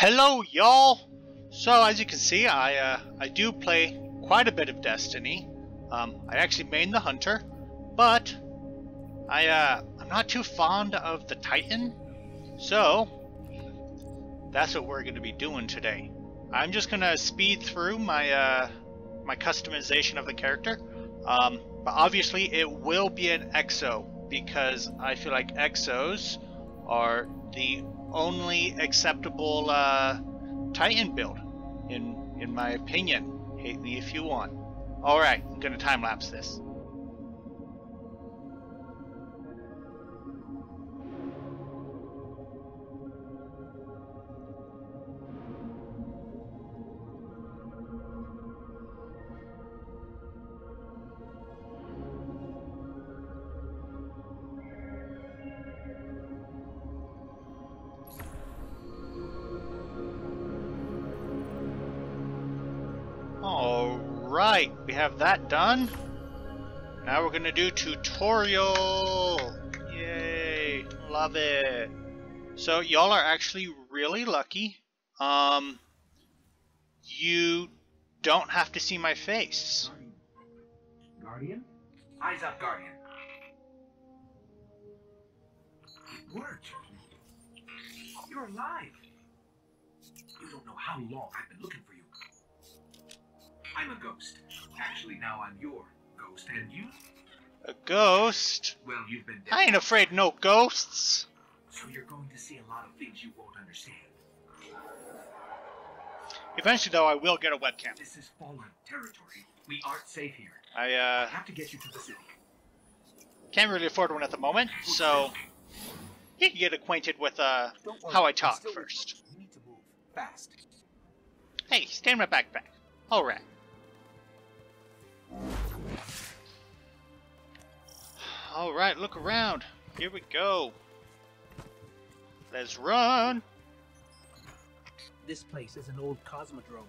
Hello, y'all. So as you can see, I uh, I do play quite a bit of Destiny. Um, I actually main the Hunter, but I uh, I'm not too fond of the Titan. So that's what we're going to be doing today. I'm just going to speed through my uh, my customization of the character. Um, but obviously, it will be an EXO because I feel like EXOs are the only acceptable uh, Titan build, in in my opinion. Hate me if you want. All right, I'm gonna time lapse this. We have that done. Now we're gonna do tutorial. Yay, love it. So y'all are actually really lucky. Um, you don't have to see my face. Guardian? Eyes up, Guardian. It worked. You're alive. You don't know how long I've been looking for you. I'm a ghost. Actually, now I'm your ghost, and you? A ghost? Well, you've been dead. I ain't afraid no ghosts. So you're going to see a lot of things you won't understand. Eventually, though, I will get a webcam. This is fallen territory. We aren't safe here. I I uh, have to get you to the city. can't really afford one at the moment, so you can get acquainted with uh, worry, how I talk first. you. We need to move fast. Hey, stand my backpack. Alright. Alright, look around. Here we go. Let's run. This place is an old cosmodrome,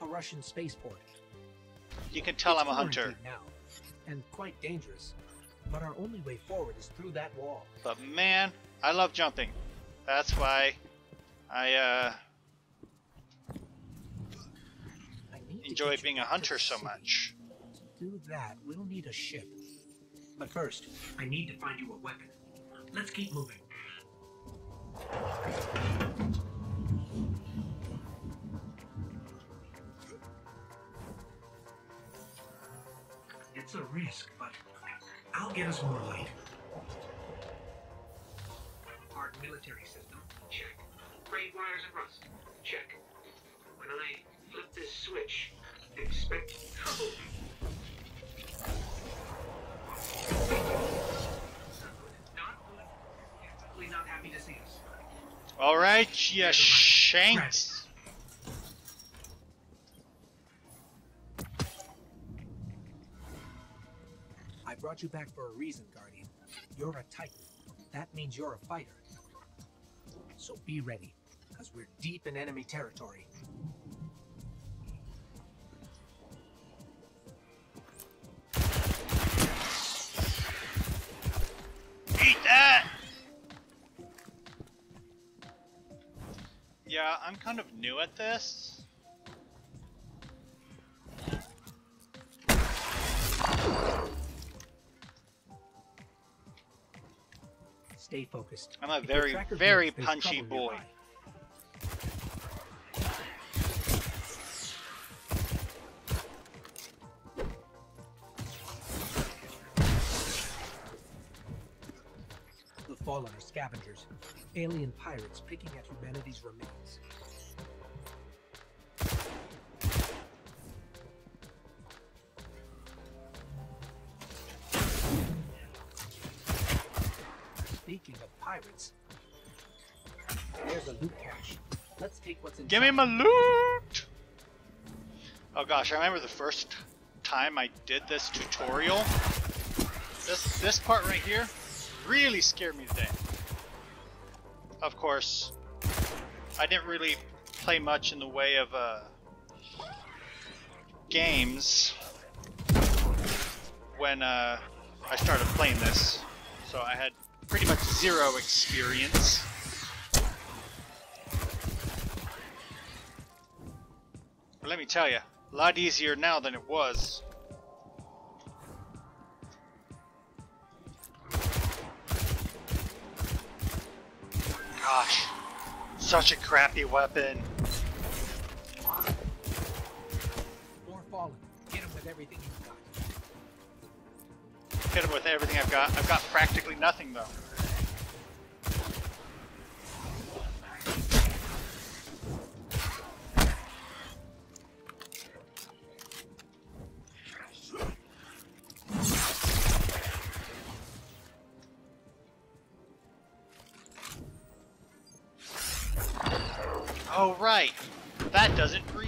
a Russian spaceport. You can tell It's I'm a hunter. now, and quite dangerous. But our only way forward is through that wall. But man, I love jumping. That's why I uh, I enjoy being a hunter so much. To do that, we'll need a ship. But first, I need to find you a weapon. Let's keep moving. It's a risk, but I'll get us more light. Hard military system, check. Braid wires and rust, check. When I flip this switch, expect trouble. Alright, you shanks. I brought you back for a reason, Guardian. You're a Titan. That means you're a fighter. So be ready, because we're deep in enemy territory. I'm kind of new at this. Stay focused. I'm a If very, very punchy boy. Scavengers, alien pirates picking at humanity's remains. Speaking of pirates, there's a loot cache. Let's take what's inside. Give me my loot! Oh gosh, I remember the first time I did this tutorial. This this part right here really scared me today. Of course, I didn't really play much in the way of uh, games when uh, I started playing this, so I had pretty much zero experience. But let me tell you, a lot easier now than it was. Such a crappy weapon. More fallen. Get him with everything you've got. Hit him with everything I've got. I've got practically nothing though.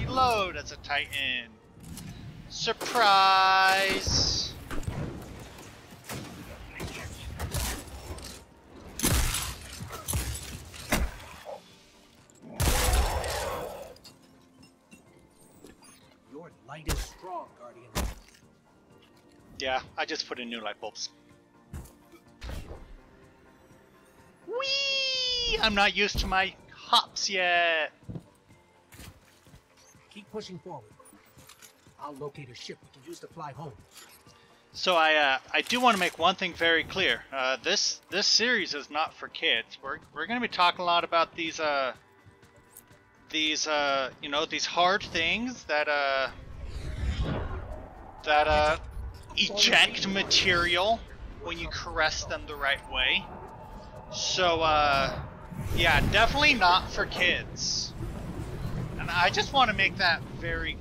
Doesn't as a Titan. Surprise! Your light is strong, Guardian. Yeah, I just put in new light bulbs. Whee! I'm not used to my hops yet. Pushing forward. I'll locate a ship we can use to fly home. So I uh, I do want to make one thing very clear. Uh, this this series is not for kids. We're we're going to be talking a lot about these uh these uh you know these hard things that uh that uh eject material when you caress them the right way. So uh yeah, definitely not for kids. And I just want to make that very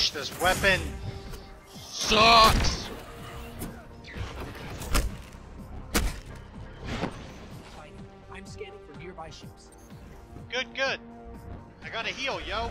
Gosh, this weapon sucks. I'm scanning for nearby ships. Good, good. I got a heal, yo.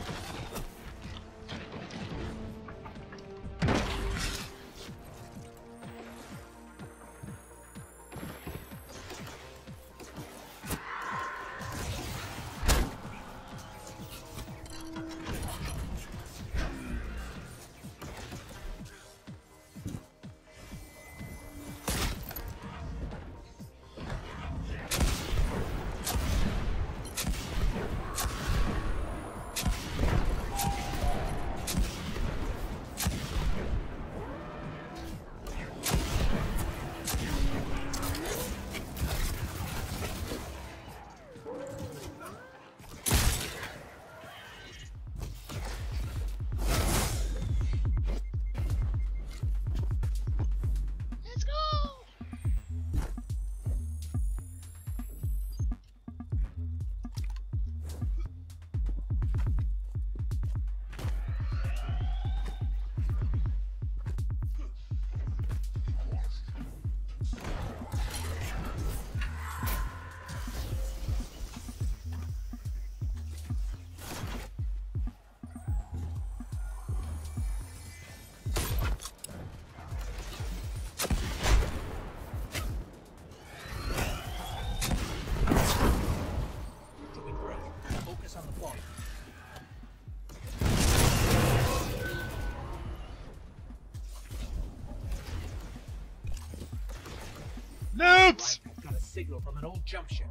Signal from an old jump ship.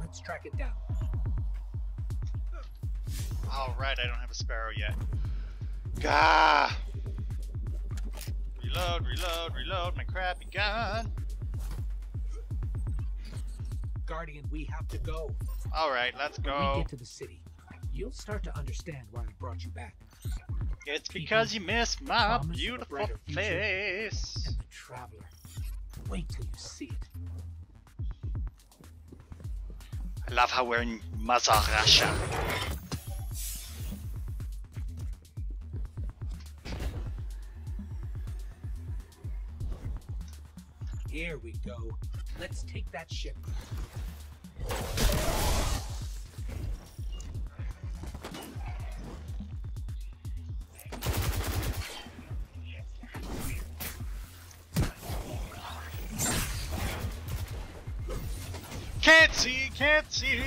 Let's track it down. All right, I don't have a sparrow yet. Gah! Reload, reload, reload my crappy gun. Guardian, we have to go. All right, let's When we go. get to the city, you'll start to understand why I brought you back. It's because you missed my beautiful face. And the Traveler. Wait till you see it. love how we're in Mother Russia. Here we go. Let's take that ship. See.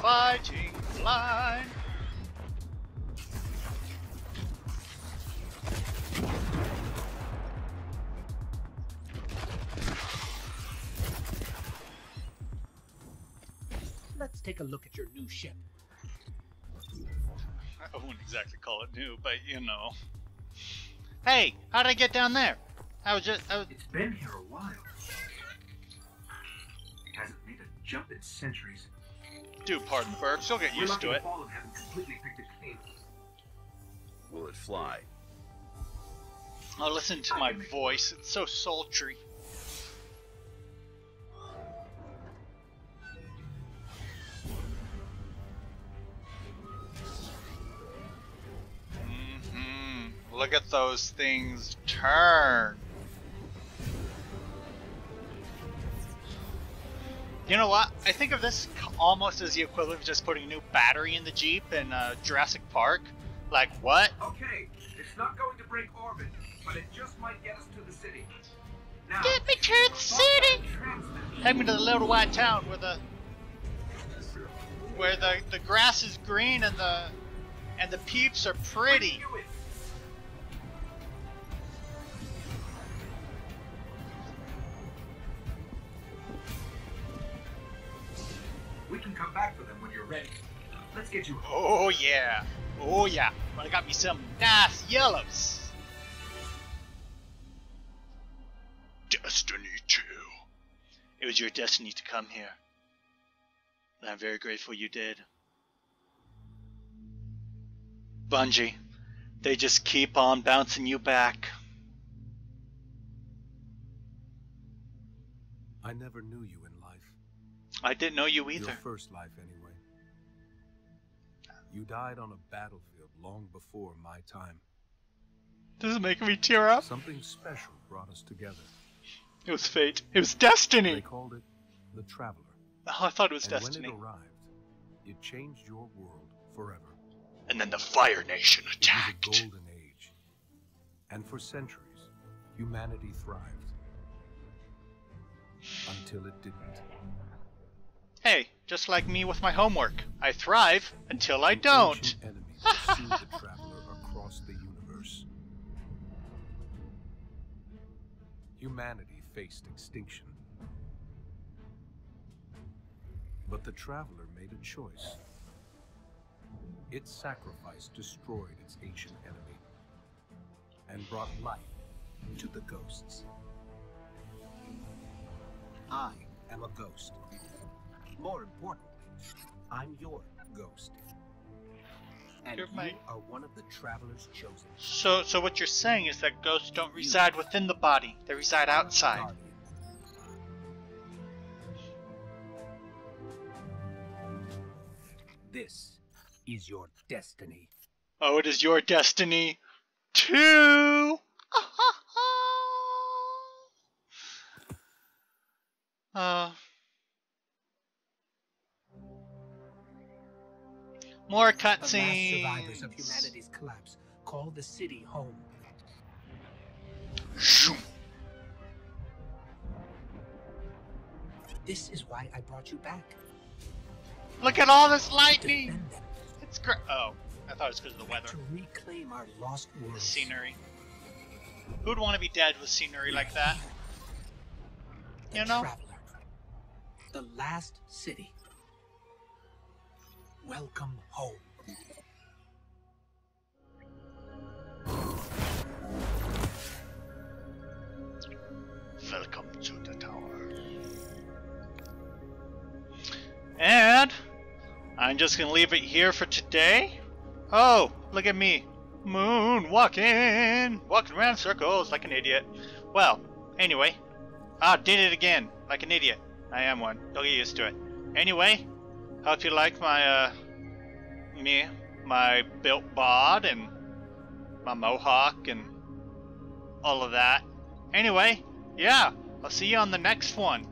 Fighting line. Let's take a look at your new ship. I wouldn't exactly call it new, but you know. Hey, how did I get down there? I was just, I was, It's been here a while. Jump in centuries. do pardon, Burbs. You'll get We're used to it. Fallen haven't completely picked it clean. Will it fly? Oh, listen to my voice. It's so sultry. Mm -hmm. Look at those things turn. You know what? I think of this almost as the equivalent of just putting a new battery in the Jeep in uh, Jurassic Park. Like, what? Okay, it's not going to break orbit, but it just might get us to the city. Now, Get me to the city! Take me to the little white town where the where the, the grass is green and the and the peeps are pretty. We can come back for them when you're ready. Let's get you. Oh yeah. Oh yeah. But I got me some nice yellows. Destiny 2. It was your destiny to come here. And I'm very grateful you did. Bungie, they just keep on bouncing you back. I never knew you in life. I didn't know you either. Your first life, anyway. You died on a battlefield long before my time. This is making me tear up. Something special brought us together. It was fate. It was destiny. They called it the Traveler. Oh, I thought it was and destiny. when it arrived, it changed your world forever. And then the Fire Nation attacked. It was a golden age. And for centuries, humanity thrived. Until it didn't. Just like me with my homework. I thrive until I don't. Ancient enemies pursued the Traveler across the universe. Humanity faced extinction. But the Traveler made a choice. Its sacrifice destroyed its ancient enemy and brought life to the ghosts. I am a ghost. More importantly, I'm your ghost. And You're you are one of the Traveler's chosen. So, so what you're saying is that ghosts don't reside within the body; they reside outside. This is your destiny. Oh, it is your destiny, too. uh, more last survivors of cutscenes. humanity's collapse call the city home. Shoom. This is why I brought you back. Look at all this lightning. It's great. Oh, I thought it was because of the weather, to reclaim our lost world. the scenery. Who'd want to be dead with scenery like that? The You know? Traveler. The last city. Welcome home. Welcome to the tower. And I'm just gonna leave it here for today. Oh, look at me. Moon walking, walking around in circles like an idiot. Well, anyway, I did it again, like an idiot. I am one. Don't get used to it. Anyway, hope you like my uh me, my built bod and my mohawk and all of that. Anyway, yeah, I'll see you on the next one.